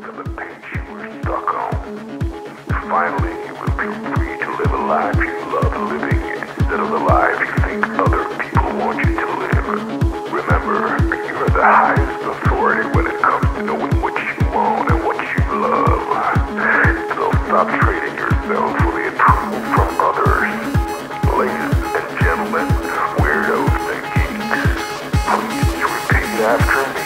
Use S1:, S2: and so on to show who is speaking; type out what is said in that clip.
S1: than the pain you were stuck on. Finally, you will be free to live a life you love living instead of the life you think other people want you to live. Remember, you're the highest authority when it comes to knowing what you want and what you love. So stop trading yourself for the approval from others. Ladies and gentlemen, weirdos and geeks, please repeat after me.